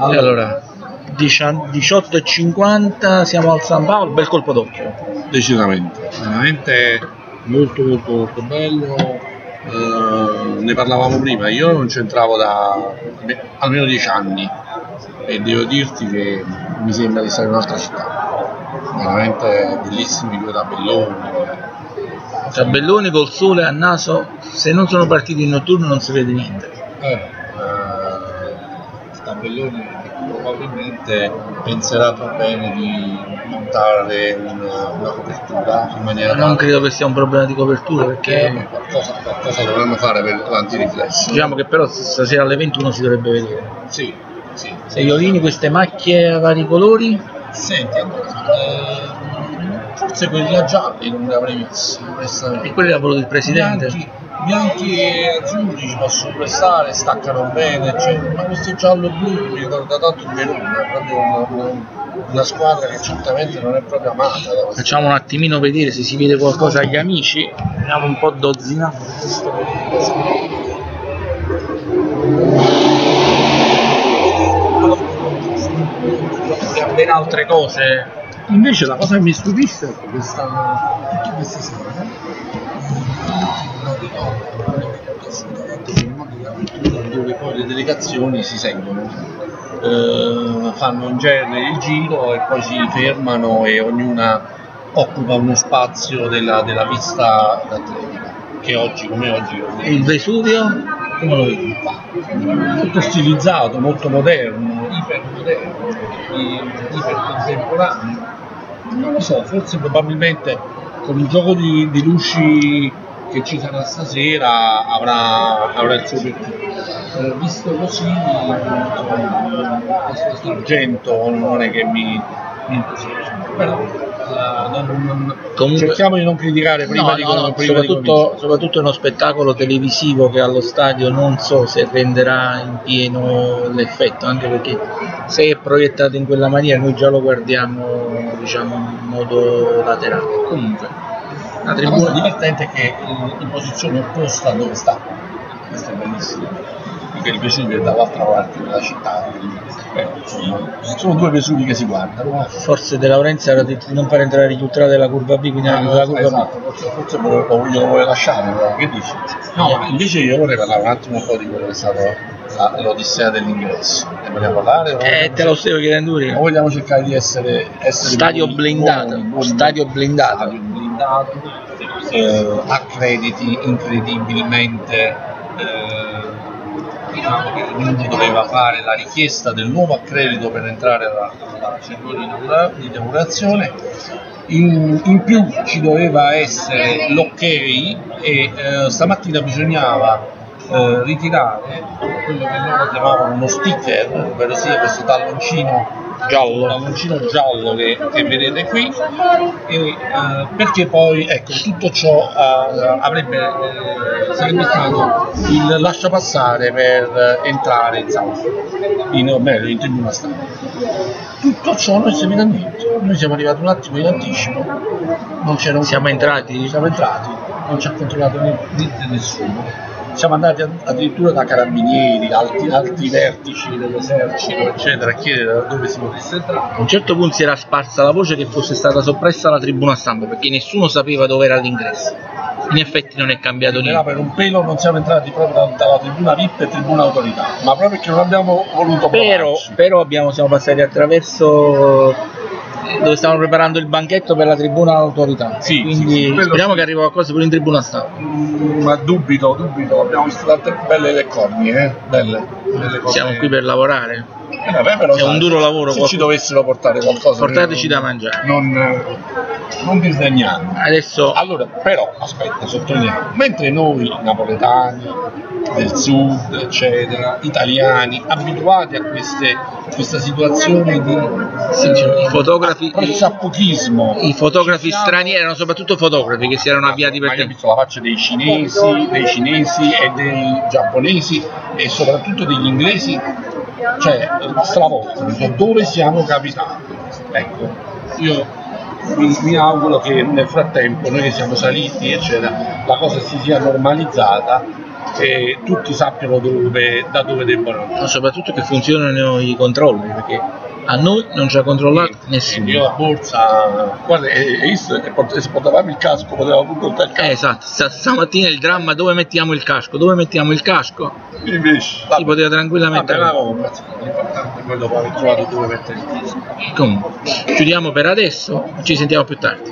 E allora 18.50 siamo al San Paolo, bel colpo d'occhio. Decisamente, veramente molto molto molto bello. Eh, ne parlavamo prima, io non c'entravo da almeno dieci anni e devo dirti che mi sembra di stare in un'altra città. Veramente bellissimi due tabelloni. Tabelloni col sole a naso, se non sono partiti in notturno non si vede niente. Eh, eh, tabelloni che probabilmente penserà bene di montare una, una copertura in maniera Non tale- credo che sia un problema di copertura Eh, perché qualcosa, qualcosa dovremmo fare per l'antiriflesso. diciamo che però stasera alle 21 si dovrebbe vedere. Sì, sì. Se io linei queste macchie a vari colori, Senti, eh, forse quelli là gialli non li avrei messi. e quello è il lavoro del presidente. Bianchi, bianchi e azzurri ci possono prestare, staccano bene, eccetera. ma questo giallo e blu mi ricorda tanto il Verona, è proprio una, una- squadra che certamente non è proprio amata. Facciamo un attimino vedere se si vede qualcosa agli amici. Vediamo un po' dozzinato. Abbiamo ben altre cose. Invece la cosa che mi stupisce è che questa, tutte queste sere dove poi le delegazioni si seguono, eh, fanno in genere il giro e poi si fermano e ognuna occupa uno spazio della, della pista atletica, che oggi come oggi E il Vesuvio? Come lo vedi? tutto stilizzato, molto moderno, ipermoderno, ipercontemporaneo. Non lo so, forse probabilmente con il gioco di, di luci che ci sarà stasera avrà, avrà il suo perché. Eh, visto così, questo, argento non è che mi, mi entusiasma, però eh, non- non- Comunque- cerchiamo di non criticare prima No, di no, no, prima di soprattutto, cominciare. soprattutto uno spettacolo televisivo che allo stadio non so se renderà in pieno l'effetto, anche perché se è proiettato in quella maniera noi già lo guardiamo diciamo in modo laterale. Comunque, la tribuna divertente è che in, in posizione opposta a dove sta, questo è bellissimo, perché il Vesuvio è dall'altra parte della città, quindi, eh, sono due Vesuvi che si guardano. eh. forse De Laurenti era detto di non far entrare gli ultra della curva B, quindi anche della curva B. esatto, forse, forse lo, lo vuole lasciare, però, che dici? No, invece io vorrei parlare un attimo un po' di quello che è stato la- l'odissea dell'ingresso. Ne vogliamo parlare? Eh, te lo stevo chiedendo o io. vogliamo cercare di essere, essere Stadio buoni- blindato, buoni- buoni- stadio blindato. stadio blindato, eh, accrediti incredibilmente eh, diciamo che doveva fare la richiesta del nuovo accredito per entrare alla, alla cerimonia di inaugurazione. In, in più ci doveva essere l'ok e eh, stamattina bisognava eh, ritirare quello che loro chiamavano uno sticker, ovvero sia questo talloncino Giallo. talloncino giallo che, che vedete qui. E, eh, perché poi ecco tutto ciò eh, avrebbe eh, sarebbe stato il lascia passare per eh, entrare in sala. In, o meglio in tribuna stampa. Tutto ciò non si vede niente noi siamo arrivati un attimo in anticipo. Non c'era un Siamo entrati, siamo entrati. Non ci ha controllato niente nessuno siamo andati ad- addirittura da carabinieri, alti, alti vertici dell'esercito, eccetera, a chiedere da dove si potesse entrare. A un certo punto si era sparsa la voce che fosse stata soppressa la tribuna stampa perché nessuno sapeva dove era l'ingresso. In effetti non è cambiato Però niente. per un pelo non siamo entrati proprio da- dalla tribuna VIP e tribuna autorità, ma proprio perché non abbiamo voluto Però, provarci. però abbiamo, siamo passati attraverso dove stavano preparando il banchetto per la tribuna autorità. Sì, Quindi sì, sì, speriamo che arrivi qualcosa pure in tribuna stampa. Mm, ma dubito, dubito, abbiamo visto tante belle le cornie, eh? Belle, belle cose. Siamo qui per lavorare. Eh, vabbè, però, È un duro lavoro, Se qualcuno- ci dovessero portare qualcosa, Portateci non- da mangiare. Non, eh, non disdegniamo. Adesso Allora, però, aspetta, sottolineiamo, mentre noi napoletani, del sud, eccetera, italiani, abituati a queste, questa situazione di sì, i fotografi, pressappochismo, i fotografi siamo- stranieri erano soprattutto fotografi che si erano avviati per ma io ho visto la faccia dei cinesi, dei cinesi e dei giapponesi e soprattutto degli inglesi, cioè stravolti, dico, dove siamo capitati? Ecco, io mi, mi auguro che nel frattempo noi che siamo saliti, eccetera, la cosa si sia normalizzata e tutti sappiano dove, da dove debbono andare. Ma soprattutto che funzionino i controlli, perché a noi non ci ha controllato nessuno. Io la borsa, guarda, che se portavamo il casco potevamo pure portare il Eh, casco. esatto, Sta- stamattina il dramma dove mettiamo il casco, dove mettiamo il casco, Invece, si poteva tranquillamente... Vabbè, comunque, l'importante è poi dopo aver trovato dove mettere il casco. Comunque, chiudiamo per adesso, ci sentiamo più tardi.